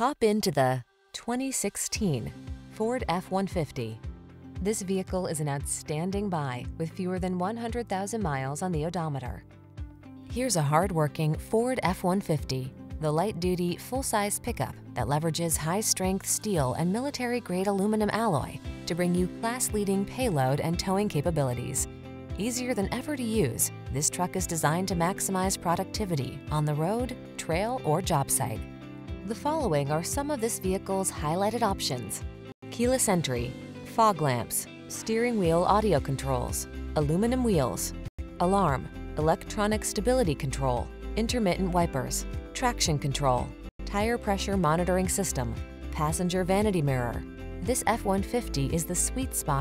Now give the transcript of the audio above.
Hop into the 2016 Ford F-150. This vehicle is an outstanding buy with fewer than 100,000 miles on the odometer. Here's a hard-working Ford F-150, the light-duty, full-size pickup that leverages high-strength steel and military-grade aluminum alloy to bring you class-leading payload and towing capabilities. Easier than ever to use, this truck is designed to maximize productivity on the road, trail, or job site. The following are some of this vehicle's highlighted options. Keyless entry, fog lamps, steering wheel audio controls, aluminum wheels, alarm, electronic stability control, intermittent wipers, traction control, tire pressure monitoring system, passenger vanity mirror. This F-150 is the sweet spot